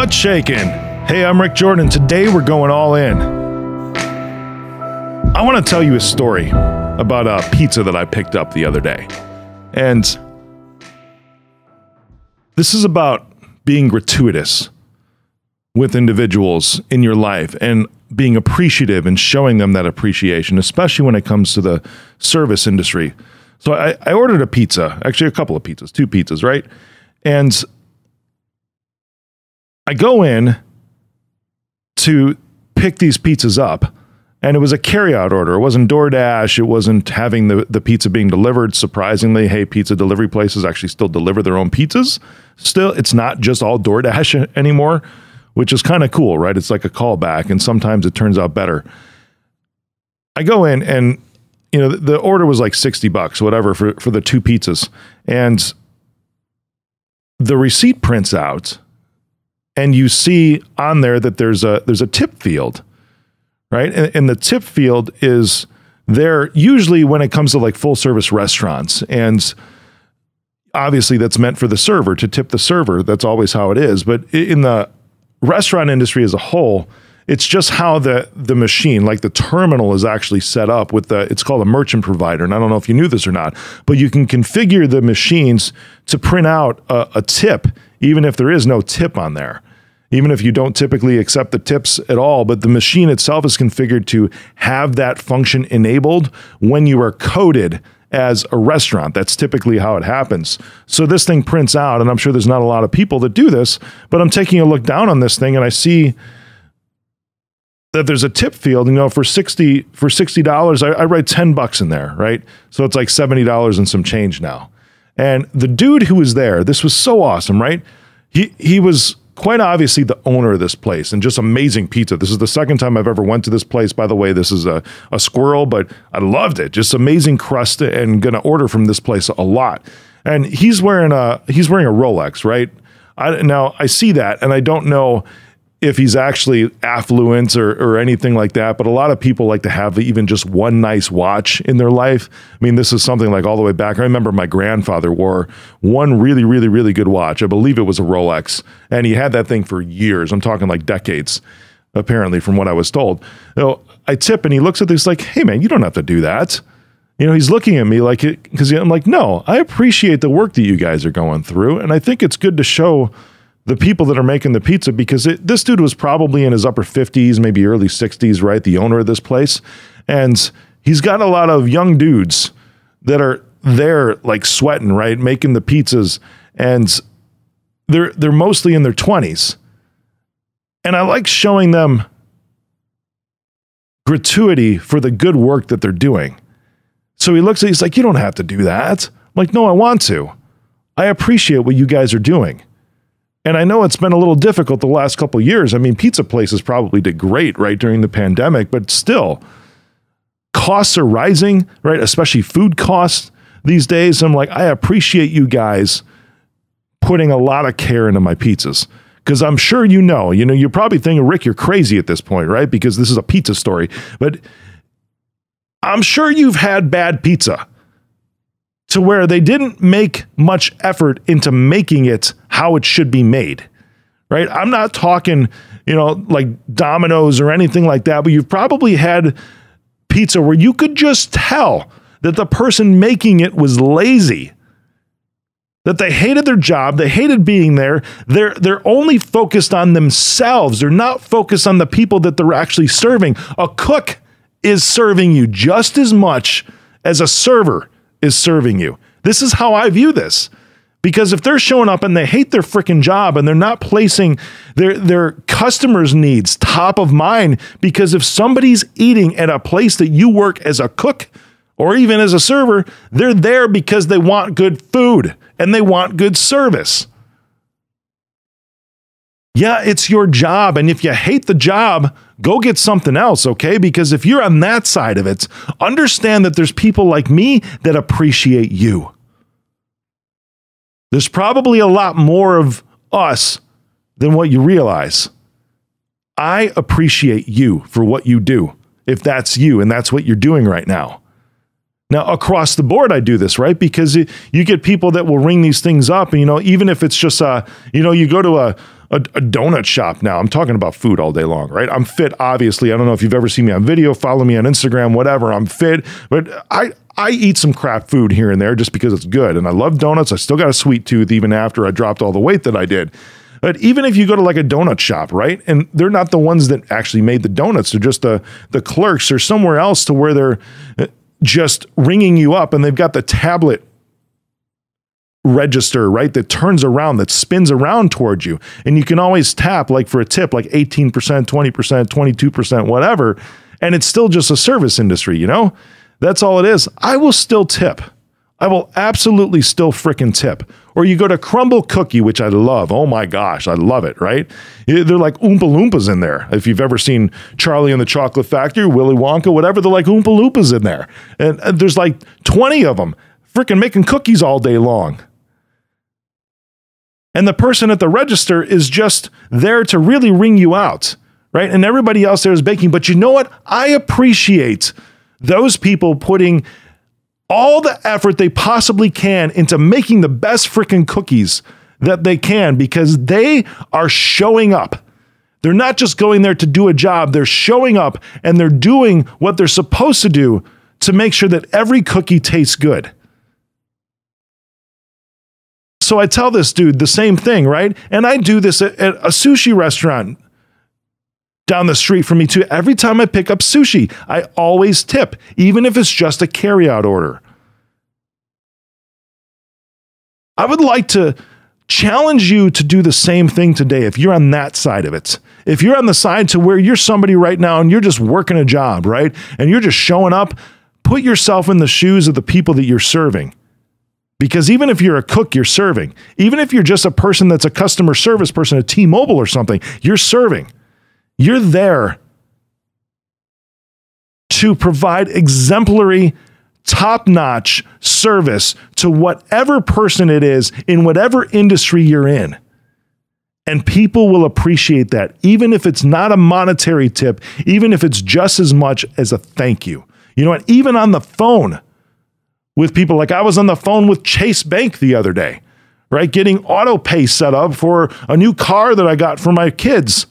What's shaking? Hey, I'm Rick Jordan. Today we're going all in. I want to tell you a story about a pizza that I picked up the other day. And this is about being gratuitous with individuals in your life and being appreciative and showing them that appreciation, especially when it comes to the service industry. So I, I ordered a pizza, actually a couple of pizzas, two pizzas, right? And I go in to pick these pizzas up, and it was a carryout order. It wasn't DoorDash. It wasn't having the, the pizza being delivered. Surprisingly, hey, pizza delivery places actually still deliver their own pizzas. Still, it's not just all DoorDash anymore, which is kind of cool, right? It's like a callback, and sometimes it turns out better. I go in, and you know the, order was like sixty bucks, whatever, for for the two pizzas, and the receipt prints out and you see on there that there's a there's a tip field, right? And, and the tip field is there usually when it comes to like full service restaurants, and obviously that's meant for the server to tip the server. That's always how it is. But in the restaurant industry as a whole, it's just how the the machine, like the terminal, is actually set up with the. It's called a merchant provider, and I don't know if you knew this or not, but you can configure the machines to print out a, a tip, even if there is no tip on there even if you don't typically accept the tips at all, but the machine itself is configured to have that function enabled when you are coded as a restaurant. That's typically how it happens. So this thing prints out, and I'm sure there's not a lot of people that do this, but I'm taking a look down on this thing and I see that there's a tip field. You know, for sixty for sixty dollars, I, I write ten bucks in there, right? So it's like seventy dollars and some change now. And the dude who was there, this was so awesome, right? He he was quite obviously the owner of this place and just amazing pizza. This is the second time I've ever went to this place. By the way, this is a, a squirrel, but I loved it. Just amazing crust and gonna order from this place a lot. And he's wearing a he's wearing a Rolex, right? I, now I see that and I don't know if he's actually affluent or, or anything like that. But a lot of people like to have even just one nice watch in their life. I mean, this is something like all the way back. I remember my grandfather wore one really, really, really good watch. I believe it was a Rolex, and he had that thing for years. I'm talking like decades, apparently, from what I was told. So I tip, and he looks at this like, "Hey, man, you don't have to do that." You know, he's looking at me like, it because I'm like, no, I appreciate the work that you guys are going through, and I think it's good to show the people that are making the pizza because it, this dude was probably in his upper 50s, maybe early 60s, right? The owner of this place. And he's got a lot of young dudes that are there like sweating, right? Making the pizzas and they're they're mostly in their 20s. And I like showing them gratuity for the good work that they're doing. So he looks at he's like, "You don't have to do that." I'm like, "No, I want to. I appreciate what you guys are doing." And I know it's been a little difficult the last couple years. I mean, pizza places probably did great right during the pandemic, but still, costs are rising, right? Especially food costs these days. I'm like, I appreciate you guys putting a lot of care into my pizzas because I'm sure you know, you know, you're probably thinking, Rick, you're crazy at this point, right? Because this is a pizza story, but I'm sure you've had bad pizza to where they didn't make much effort into making it how it should be made. Right? I'm not talking, you know, like Domino's or anything like that, but you've probably had pizza where you could just tell that the person making it was lazy. That they hated their job, they hated being there. They're they're only focused on themselves. They're not focused on the people that they're actually serving. A cook is serving you just as much as a server is serving you. This is how I view this. Because if they're showing up and they hate their freaking job and they're not placing their their customers' needs top of mind, because if somebody's eating at a place that you work as a cook or even as a server, they're there because they want good food and they want good service. Yeah, it's your job. And if you hate the job, go get something else, okay? Because if you're on that side of it, understand that there's people like me that appreciate you. There's probably a lot more of us than what you realize. I appreciate you for what you do, if that's you and that's what you're doing right now. Now, across the board, I do this, right? Because it, you get people that will ring these things up. And, you know, even if it's just, a, you know, you go to a, a, a, donut shop now. I'm talking about food all day long, right? I'm fit, obviously. I don't know if you've ever seen me on video, follow me on Instagram, whatever. I'm fit, but I, I eat some crap food here and there just because it's good. And I love donuts. I still got a sweet tooth even after I dropped all the weight that I did. But even if you go to like a donut shop, right? And they're not the ones that actually made the donuts, they're just the the clerks or somewhere else to where they're just ringing you up and they've got the tablet register, right? That turns around, that spins around towards you. And you can always tap like for a tip, like 18%, 20%, 22%, whatever. And it's still just a service industry, you know? That's all it is. I will still tip. I will absolutely still fricking tip. Or you go to Crumbl Cookie, which I love. Oh my gosh, I love it, right? They're like Oompa Loompas in there. If you've ever seen Charlie and the Chocolate Factory, Willy Wonka, whatever, they're like Oompa Loompas in there. And, there's like 20 of them freaking making cookies all day long. And the person at the register is just there to really ring you out, right? And everybody else there is baking. But you know what? I appreciate those people putting all the effort they possibly can into making the best freaking cookies that they can because they are showing up. They're not just going there to do a job, they're showing up and they're doing what they're supposed to do to make sure that every cookie tastes good. So I tell this dude the same thing, right? And I do this at, at a sushi restaurant down the street from me too. Every time I pick up sushi, I always tip, even if it's just a carryout order. I would like to challenge you to do the same thing today if you're on that side of it. If you're on the side to where you're somebody right now and you're just working a job, right? And you're just showing up, put yourself in the shoes of the people that you're serving. Because even if you're a cook, you're serving. Even if you're just a person that's a customer service person at T Mobile or something, you're serving. You're there to provide exemplary, top notch service to whatever person it is in whatever industry you're in. And people will appreciate that, even if it's not a monetary tip, even if it's just as much as a thank you. You know what? Even on the phone with people, like I was on the phone with Chase Bank the other day, right? Getting auto pay set up for a new car that I got for my kids.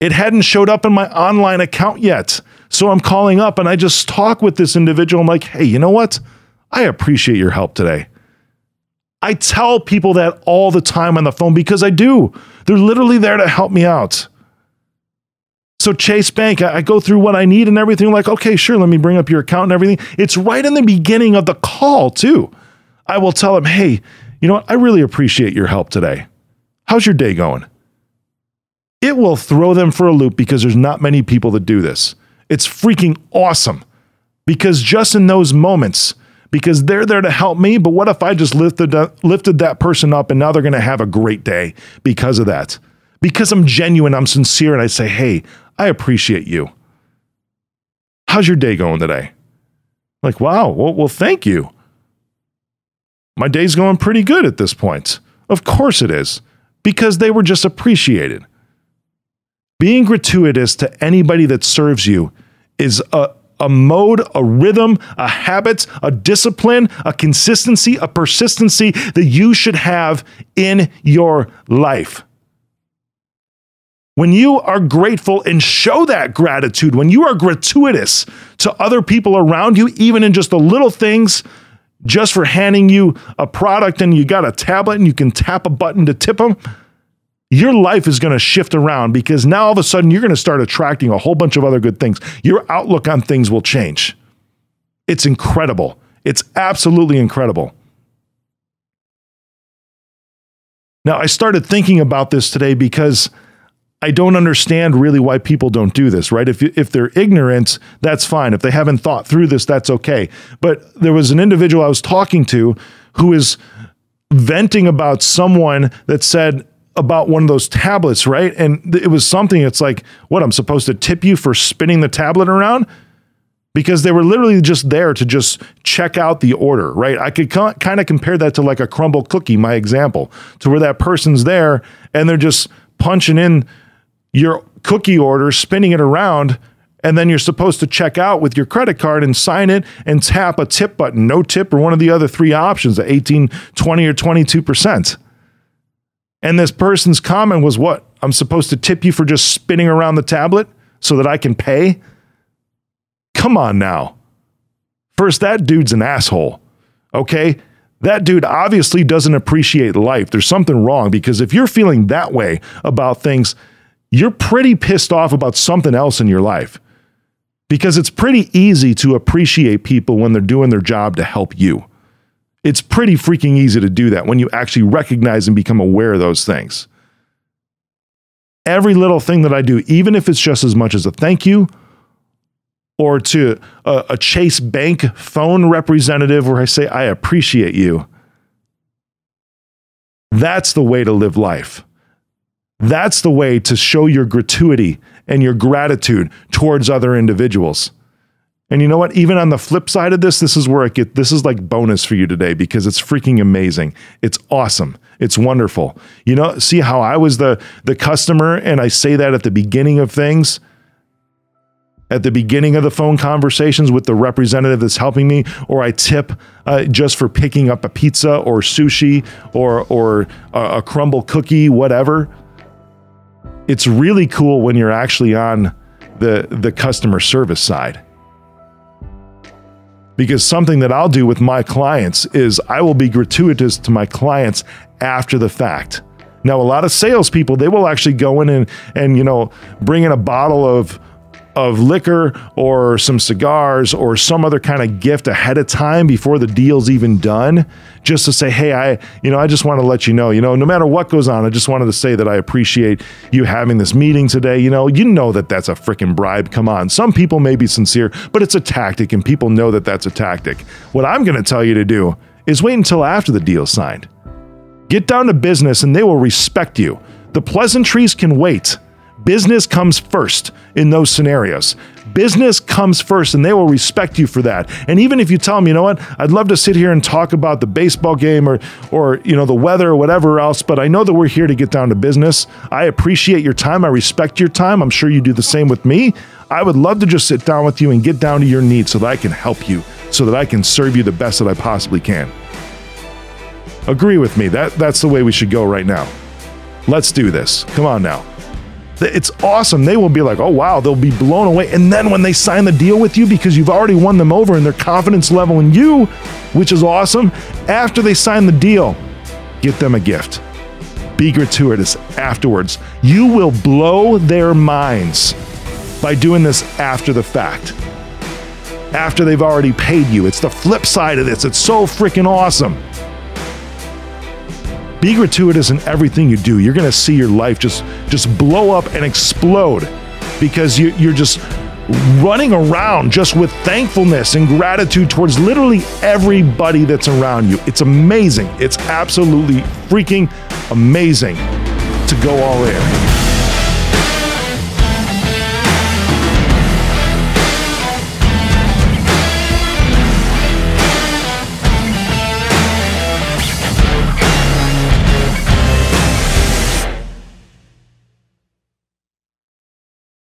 It hadn't showed up in my online account yet. So I'm calling up and I just talk with this individual. I'm like, hey, you know what? I appreciate your help today. I tell people that all the time on the phone because I do. They're literally there to help me out. So Chase Bank, I, go through what I need and everything. like, okay, sure, let me bring up your account and everything. It's right in the beginning of the call, too. I will tell them, hey, you know what? I really appreciate your help today. How's your day going? It will throw them for a loop because there's not many people that do this. It's freaking awesome because just in those moments, because they're there to help me, but what if I just lifted lifted that person up and now they're going to have a great day because of that? Because I'm genuine, I'm sincere, and I say, "Hey, I appreciate you. How's your day going today?" Like, wow, well, well thank you. My day's going pretty good at this point. Of course it is, because they were just appreciated. Being gratuitous to anybody that serves you is a, a mode, a rhythm, a habit, a discipline, a consistency, a persistency that you should have in your life. When you are grateful and show that gratitude, when you are gratuitous to other people around you, even in just the little things, just for handing you a product and you got a tablet and you can tap a button to tip them your life is going to shift around because now all of a sudden you're going to start attracting a whole bunch of other good things. Your outlook on things will change. It's incredible. It's absolutely incredible. Now, I started thinking about this today because I don't understand really why people don't do this, right? If, if they're ignorant, that's fine. If they haven't thought through this, that's okay. But there was an individual I was talking to who is venting about someone that said, about one of those tablets, right? And it was something it's like, what, I'm supposed to tip you for spinning the tablet around? Because they were literally just there to just check out the order, right? I could kind of compare that to like a Crumbl cookie, my example, to where that person's there and they're just punching in your cookie order, spinning it around, And then you're supposed to check out with your credit card and sign it and tap a tip button, no tip, or one of the other three options, the 18, 20, or 22%. And this person's comment was, What? I'm supposed to tip you for just spinning around the tablet so that I can pay? Come on now. First, that dude's an asshole. Okay? That dude obviously doesn't appreciate life. There's something wrong because if you're feeling that way about things, you're pretty pissed off about something else in your life. Because it's pretty easy to appreciate people when they're doing their job to help you. It's pretty freaking easy to do that when you actually recognize and become aware of those things. Every little thing that I do, even if it's just as much as a thank you or to a, a Chase Bank phone representative where I say, I appreciate you. That's the way to live life. That's the way to show your gratuity and your gratitude towards other individuals. And you know what? Even on the flip side of this, this is where it get this is like bonus for you today because it's freaking amazing. It's awesome. It's wonderful. You know, see how I was the the customer and I say that at the beginning of things? At the beginning of the phone conversations with the representative that's helping me, or I tip uh, just for picking up a pizza or sushi or or a, a Crumbl cookie, whatever. It's really cool when you're actually on the the customer service side because something that I'll do with my clients is I will be gratuitous to my clients after the fact. Now, a lot of salespeople, they will actually go in and, and you know, bring in a bottle of of liquor or some cigars or some other kind of gift ahead of time before the deal's even done just to say hey i you know i just want to let you know you know no matter what goes on i just wanted to say that i appreciate you having this meeting today. You know you know that that's a freaking bribe. Come on. Some people may be sincere but it's a tactic and people know that that's a tactic. What i'm going to tell you to do is wait until after the deal's signed. Get down to business and they will respect you. The pleasantries can wait Business comes first in those scenarios. Business comes first and they will respect you for that. And even if you tell them, you know what, I'd love to sit here and talk about the baseball game or or you know the weather or whatever else, but I know that we're here to get down to business. I appreciate your time. I respect your time. I'm sure you do the same with me. I would love to just sit down with you and get down to your needs so that I can help you, so that I can serve you the best that I possibly can. Agree with me. That that's the way we should go right now. Let's do this. Come on now. It's awesome. They will be like, oh, wow, they'll be blown away. And then when they sign the deal with you, because you've already won them over and their confidence level in you, which is awesome, after they sign the deal, get them a gift. Be gratuitous afterwards. You will blow their minds by doing this after the fact. After they've already paid you. It's the flip side of this. It's so freaking awesome. Be gratuitous in everything you do. You're going to see your life just just blow up and explode because you, you're just running around just with thankfulness and gratitude towards literally everybody that's around you. It's amazing. It's absolutely freaking amazing to go all in.